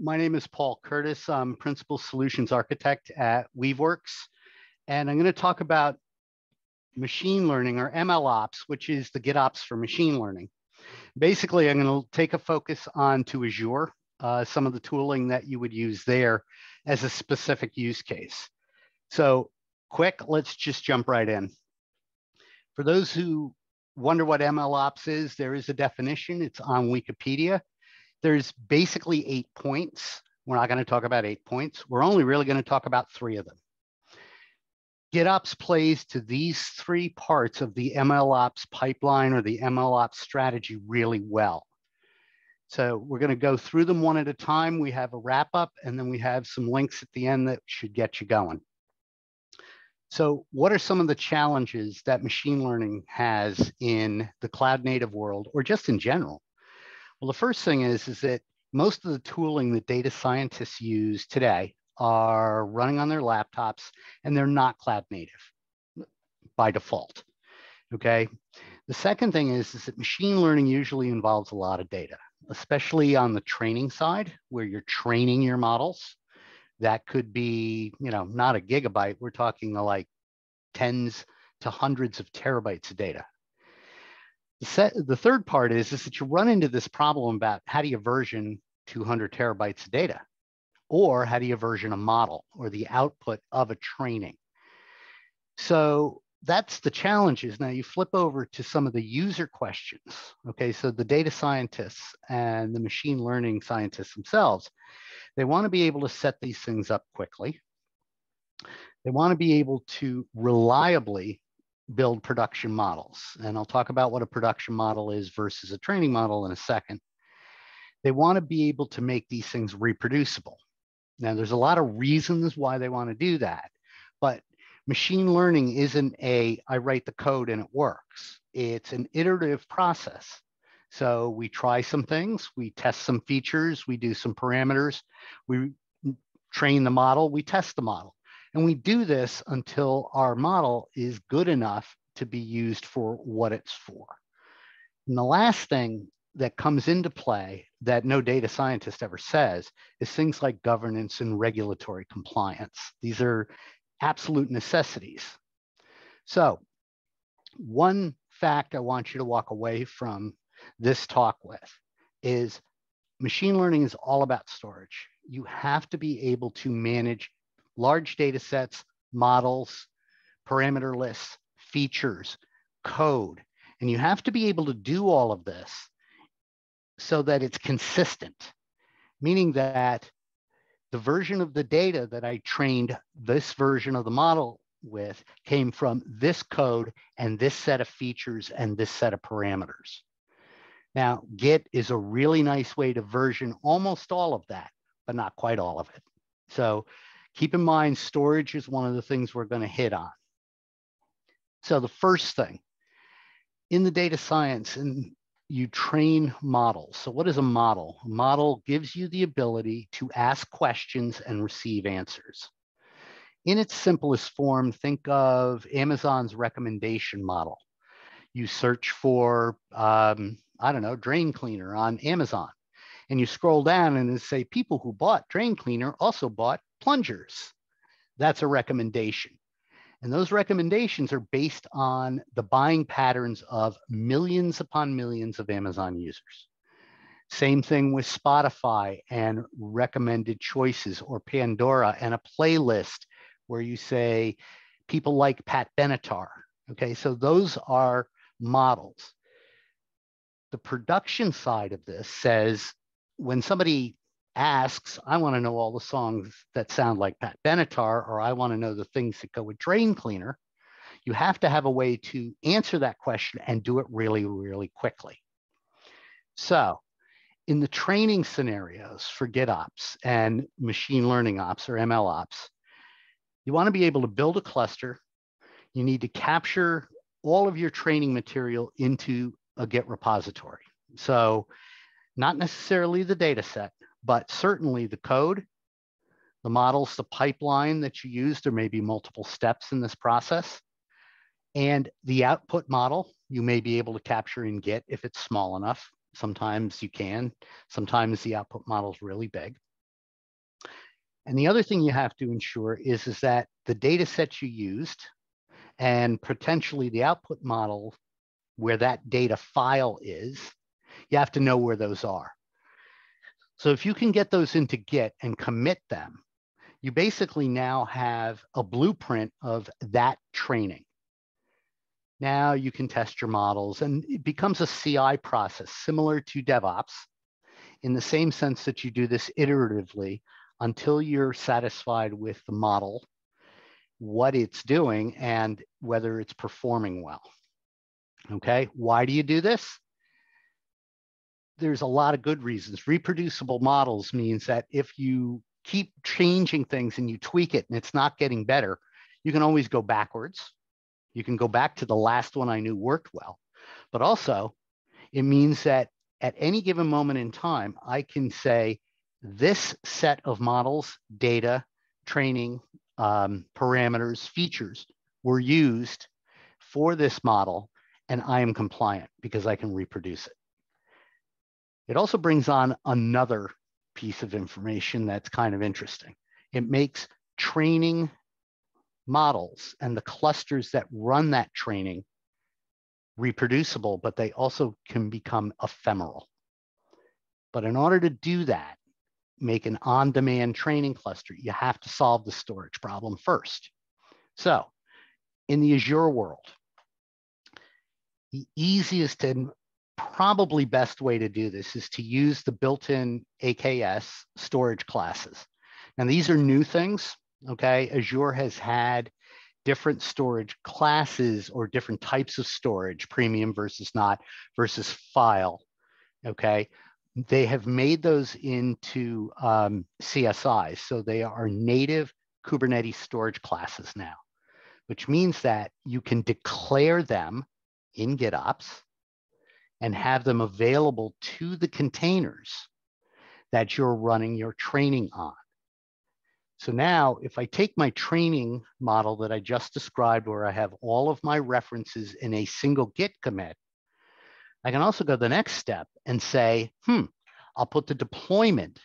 My name is Paul Curtis. I'm Principal Solutions Architect at Weaveworks. And I'm going to talk about machine learning or MLOps, which is the GitOps for machine learning. Basically, I'm going to take a focus on to Azure, uh, some of the tooling that you would use there as a specific use case. So quick, let's just jump right in. For those who wonder what MLOps is, there is a definition. It's on Wikipedia. There's basically eight points. We're not going to talk about eight points. We're only really going to talk about three of them. GitOps plays to these three parts of the MLOps pipeline or the MLOps strategy really well. So we're going to go through them one at a time. We have a wrap up and then we have some links at the end that should get you going. So what are some of the challenges that machine learning has in the cloud native world or just in general? Well, the first thing is, is that most of the tooling that data scientists use today are running on their laptops and they're not cloud native by default. Okay. The second thing is, is that machine learning usually involves a lot of data, especially on the training side where you're training your models. That could be, you know, not a gigabyte. We're talking like tens to hundreds of terabytes of data. The, set, the third part is, is that you run into this problem about how do you version 200 terabytes of data? Or how do you version a model or the output of a training? So that's the challenges. Now you flip over to some of the user questions. Okay, so the data scientists and the machine learning scientists themselves, they want to be able to set these things up quickly. They want to be able to reliably build production models. And I'll talk about what a production model is versus a training model in a second. They want to be able to make these things reproducible. Now, there's a lot of reasons why they want to do that, but machine learning isn't a I write the code and it works. It's an iterative process. So we try some things, we test some features, we do some parameters, we train the model, we test the model. And we do this until our model is good enough to be used for what it's for. And the last thing that comes into play that no data scientist ever says is things like governance and regulatory compliance. These are absolute necessities. So one fact I want you to walk away from this talk with is machine learning is all about storage. You have to be able to manage large data sets, models, parameter lists, features, code. And you have to be able to do all of this so that it's consistent, meaning that the version of the data that I trained this version of the model with came from this code and this set of features and this set of parameters. Now, Git is a really nice way to version almost all of that, but not quite all of it. So Keep in mind, storage is one of the things we're going to hit on. So the first thing, in the data science, and you train models. So what is a model? A model gives you the ability to ask questions and receive answers. In its simplest form, think of Amazon's recommendation model. You search for, um, I don't know, drain cleaner on Amazon. And you scroll down and say people who bought drain cleaner also bought plungers. That's a recommendation. And those recommendations are based on the buying patterns of millions upon millions of Amazon users. Same thing with Spotify and recommended choices or Pandora and a playlist where you say people like Pat Benatar. Okay, so those are models. The production side of this says when somebody asks, I want to know all the songs that sound like Pat Benatar, or I want to know the things that go with Drain Cleaner, you have to have a way to answer that question and do it really, really quickly. So in the training scenarios for GitOps and machine learning ops or ML ops, you want to be able to build a cluster. You need to capture all of your training material into a Git repository. So not necessarily the data set, but certainly the code, the models, the pipeline that you use, there may be multiple steps in this process. And the output model, you may be able to capture in Git if it's small enough. Sometimes you can, sometimes the output model is really big. And the other thing you have to ensure is, is that the data sets you used and potentially the output model where that data file is, you have to know where those are. So if you can get those into Git and commit them, you basically now have a blueprint of that training. Now you can test your models and it becomes a CI process similar to DevOps in the same sense that you do this iteratively until you're satisfied with the model, what it's doing, and whether it's performing well. Okay, why do you do this? There's a lot of good reasons. Reproducible models means that if you keep changing things and you tweak it and it's not getting better, you can always go backwards. You can go back to the last one I knew worked well. But also, it means that at any given moment in time, I can say, this set of models, data, training, um, parameters, features were used for this model, and I am compliant because I can reproduce it. It also brings on another piece of information that's kind of interesting. It makes training models and the clusters that run that training reproducible, but they also can become ephemeral. But in order to do that, make an on-demand training cluster, you have to solve the storage problem first. So in the Azure world, the easiest and probably best way to do this is to use the built-in AKS storage classes. Now these are new things, okay? Azure has had different storage classes or different types of storage, premium versus not, versus file, okay? they have made those into um, CSIs. So they are native Kubernetes storage classes now, which means that you can declare them in GitOps and have them available to the containers that you're running your training on. So now if I take my training model that I just described where I have all of my references in a single Git commit, I can also go the next step and say, hmm, I'll put the deployment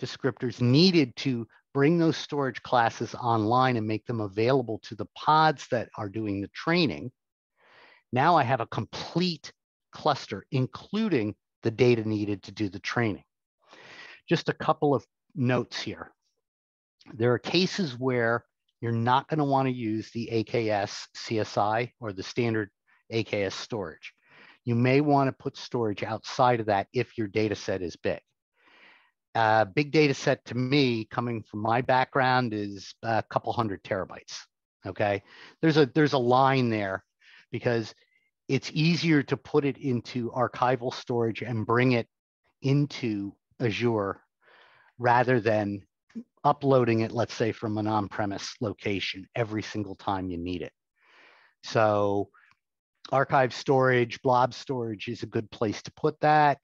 descriptors needed to bring those storage classes online and make them available to the pods that are doing the training. Now I have a complete cluster, including the data needed to do the training. Just a couple of notes here. There are cases where you're not going to want to use the AKS CSI or the standard AKS storage. You may want to put storage outside of that if your data set is big. Uh, big data set to me, coming from my background, is a couple hundred terabytes. Okay, there's a there's a line there because it's easier to put it into archival storage and bring it into Azure rather than uploading it, let's say, from an on-premise location every single time you need it. So archive storage, blob storage is a good place to put that.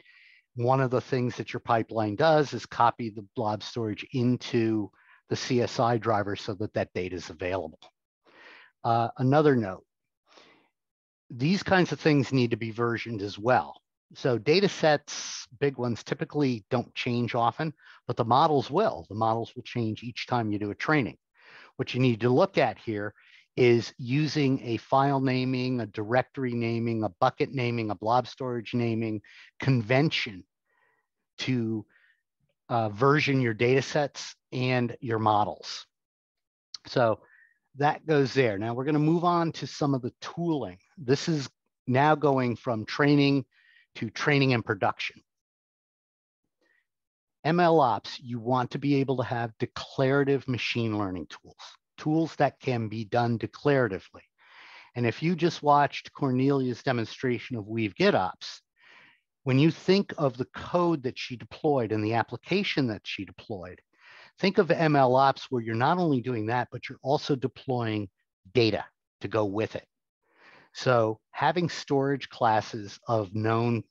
One of the things that your pipeline does is copy the blob storage into the CSI driver so that that data is available. Uh, another note, these kinds of things need to be versioned as well. So data sets, big ones, typically don't change often, but the models will. The models will change each time you do a training. What you need to look at here is using a file naming, a directory naming, a bucket naming, a blob storage naming convention to uh, version your data sets and your models. So that goes there. Now we're going to move on to some of the tooling. This is now going from training to training and production. ML ops, you want to be able to have declarative machine learning tools tools that can be done declaratively. And if you just watched Cornelia's demonstration of Weave GitOps, when you think of the code that she deployed and the application that she deployed, think of ML ops where you're not only doing that, but you're also deploying data to go with it. So having storage classes of known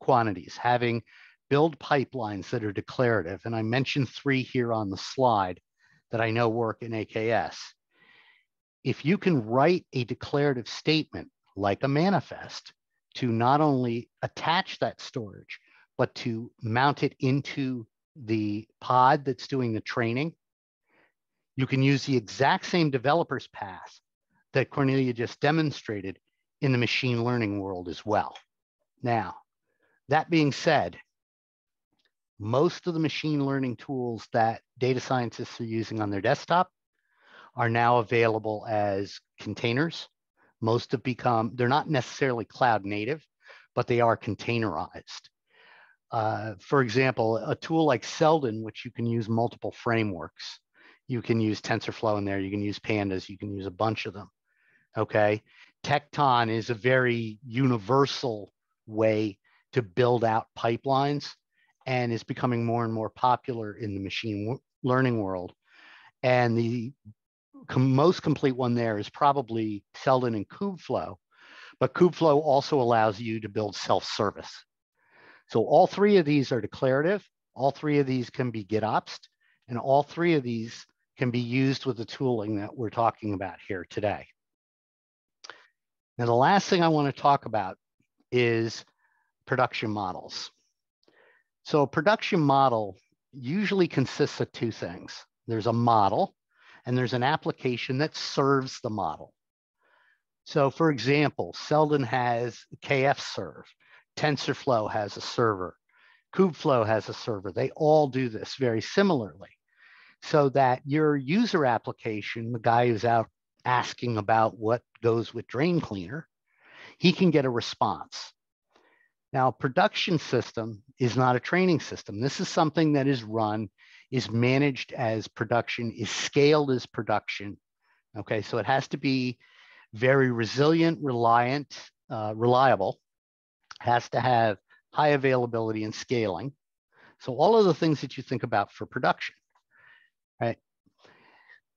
quantities, having build pipelines that are declarative, and I mentioned three here on the slide, that I know work in AKS. If you can write a declarative statement like a manifest to not only attach that storage, but to mount it into the pod that's doing the training You can use the exact same developer's path that Cornelia just demonstrated in the machine learning world as well. Now, that being said, most of the machine learning tools that data scientists are using on their desktop are now available as containers. Most have become, they're not necessarily cloud native, but they are containerized. Uh, for example, a tool like Seldon, which you can use multiple frameworks. You can use TensorFlow in there, you can use Pandas, you can use a bunch of them, okay? Tekton is a very universal way to build out pipelines and is becoming more and more popular in the machine learning world. And the com most complete one there is probably Seldon and Kubeflow, but Kubeflow also allows you to build self-service. So all three of these are declarative. All three of these can be GitOps, and all three of these can be used with the tooling that we're talking about here today. Now, the last thing I want to talk about is production models. So a production model usually consists of two things. There's a model and there's an application that serves the model. So for example, Seldon has KF serve, TensorFlow has a server, Kubeflow has a server. They all do this very similarly so that your user application, the guy who's out asking about what goes with drain cleaner, he can get a response. Now, production system is not a training system. This is something that is run, is managed as production, is scaled as production. Okay, so it has to be very resilient, reliant, uh, reliable, has to have high availability and scaling. So all of the things that you think about for production, right?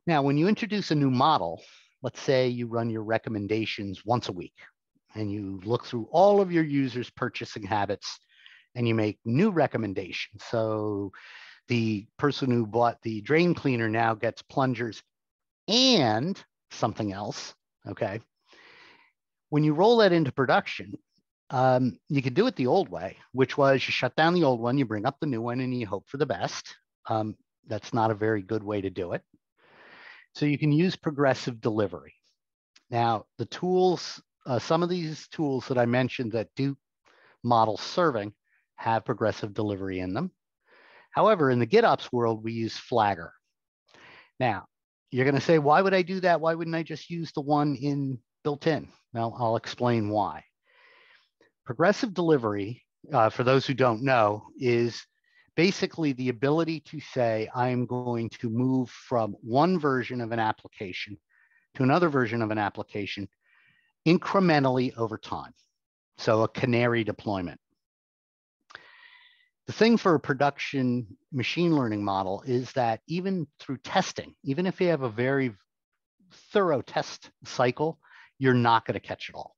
Now, when you introduce a new model, let's say you run your recommendations once a week, and you look through all of your users' purchasing habits and you make new recommendations. So the person who bought the drain cleaner now gets plungers and something else, okay? When you roll that into production, um, you could do it the old way, which was you shut down the old one, you bring up the new one, and you hope for the best. Um, that's not a very good way to do it. So you can use progressive delivery. Now, the tools uh, some of these tools that I mentioned that do model serving have progressive delivery in them. However, in the GitOps world, we use Flagger. Now, you're going to say, why would I do that? Why wouldn't I just use the one in built in? Well, I'll explain why. Progressive delivery, uh, for those who don't know, is basically the ability to say, I'm going to move from one version of an application to another version of an application incrementally over time. So a canary deployment. The thing for a production machine learning model is that even through testing, even if you have a very thorough test cycle, you're not going to catch it all.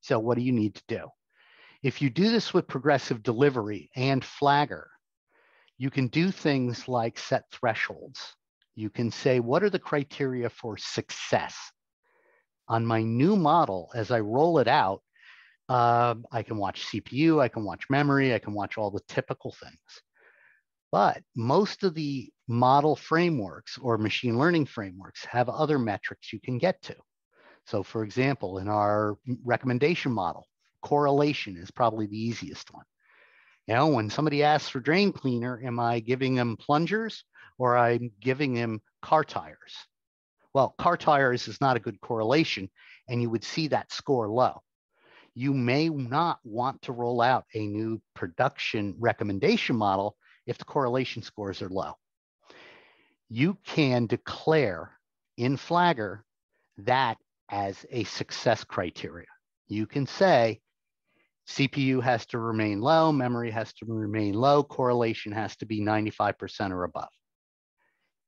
So what do you need to do? If you do this with progressive delivery and Flagger, you can do things like set thresholds. You can say, what are the criteria for success? on my new model, as I roll it out, uh, I can watch CPU, I can watch memory, I can watch all the typical things. But most of the model frameworks or machine learning frameworks have other metrics you can get to. So for example, in our recommendation model, correlation is probably the easiest one. You know, when somebody asks for drain cleaner, am I giving them plungers or I'm giving them car tires? Well, car tires is not a good correlation, and you would see that score low. You may not want to roll out a new production recommendation model if the correlation scores are low. You can declare in Flagger that as a success criteria. You can say CPU has to remain low, memory has to remain low, correlation has to be 95% or above.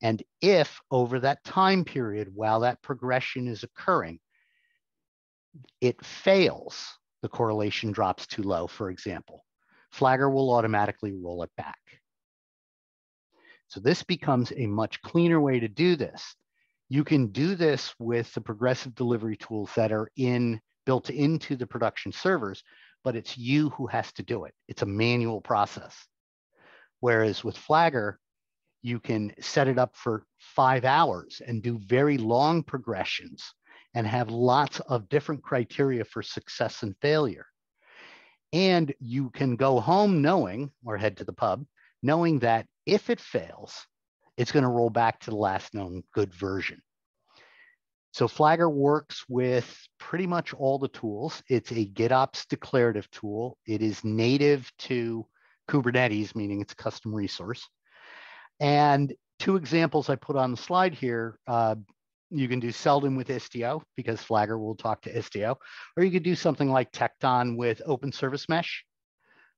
And if over that time period, while that progression is occurring, it fails, the correlation drops too low, for example, Flagger will automatically roll it back. So this becomes a much cleaner way to do this. You can do this with the progressive delivery tools that are in built into the production servers, but it's you who has to do it. It's a manual process. Whereas with Flagger, You can set it up for five hours and do very long progressions and have lots of different criteria for success and failure. And you can go home knowing, or head to the pub, knowing that if it fails, it's going to roll back to the last known good version. So Flagger works with pretty much all the tools. It's a GitOps declarative tool. It is native to Kubernetes, meaning it's a custom resource. And two examples I put on the slide here, uh, you can do Seldon with Istio because Flagger will talk to Istio, or you could do something like Tekton with Open Service Mesh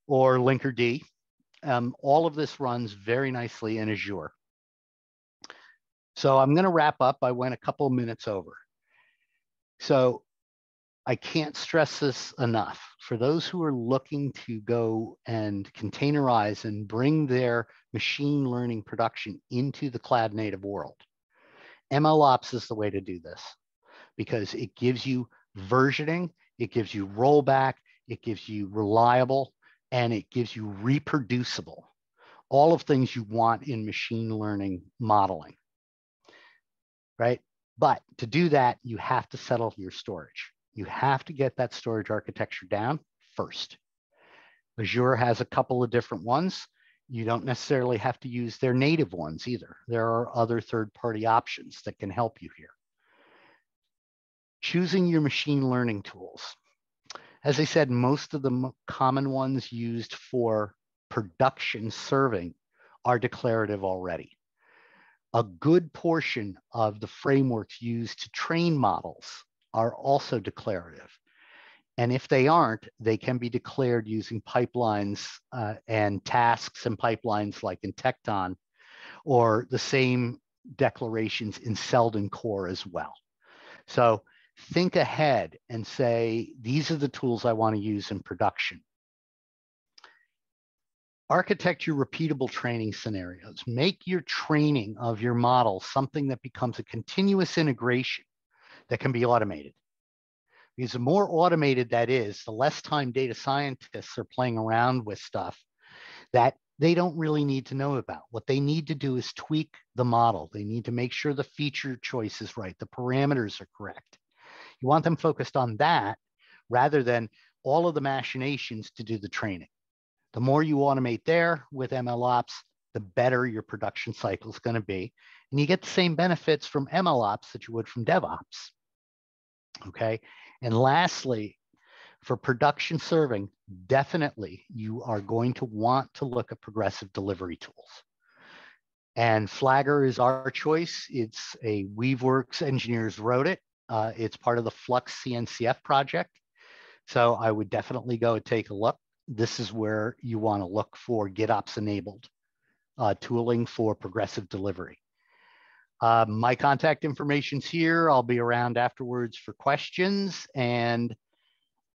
or Linkerd. Um, all of this runs very nicely in Azure. So I'm going to wrap up. I went a couple of minutes over. So I can't stress this enough. For those who are looking to go and containerize and bring their machine learning production into the cloud native world, MLOps is the way to do this because it gives you versioning, it gives you rollback, it gives you reliable, and it gives you reproducible. All of things you want in machine learning modeling right? But to do that, you have to settle your storage. You have to get that storage architecture down first. Azure has a couple of different ones. You don't necessarily have to use their native ones either. There are other third-party options that can help you here. Choosing your machine learning tools. As I said, most of the common ones used for production serving are declarative already a good portion of the frameworks used to train models are also declarative. And if they aren't, they can be declared using pipelines uh, and tasks and pipelines like in Tekton, or the same declarations in Seldon Core as well. So think ahead and say, these are the tools I want to use in production architect your repeatable training scenarios. Make your training of your model something that becomes a continuous integration that can be automated. Because the more automated that is, the less time data scientists are playing around with stuff that they don't really need to know about. What they need to do is tweak the model. They need to make sure the feature choice is right, the parameters are correct. You want them focused on that rather than all of the machinations to do the training. The more you automate there with MLOps, the better your production cycle is going to be. And you get the same benefits from MLOps that you would from DevOps. Okay. And lastly, for production serving, definitely you are going to want to look at progressive delivery tools. And Flagger is our choice. It's a Weaveworks engineers wrote it. Uh, it's part of the Flux CNCF project. So I would definitely go take a look this is where you want to look for GitOps enabled uh, tooling for progressive delivery. Uh, my contact information's here. I'll be around afterwards for questions and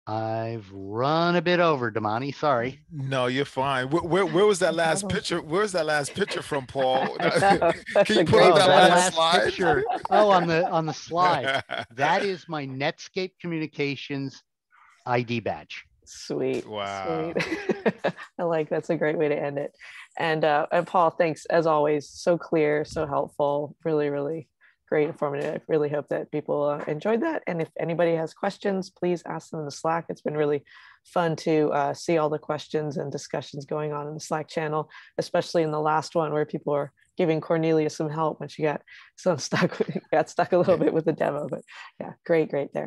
I've run a bit over, Damani. Sorry. No, you're fine. Where, where, where was that last picture? Where's that last picture from, Paul? Can you pull up that, last, last slide? Picture. Oh, on the on the slide. that is my Netscape Communications ID badge. Sweet. Wow. Sweet. I like that's a great way to end it. And uh, and Paul, thanks as always. So clear, so helpful. Really, really great, informative. Really hope that people uh, enjoyed that. And if anybody has questions, please ask them in the Slack. It's been really fun to uh, see all the questions and discussions going on in the Slack channel, especially in the last one where people are giving Cornelia some help when she got so stuck got stuck a little bit with the demo. But yeah, great, great there.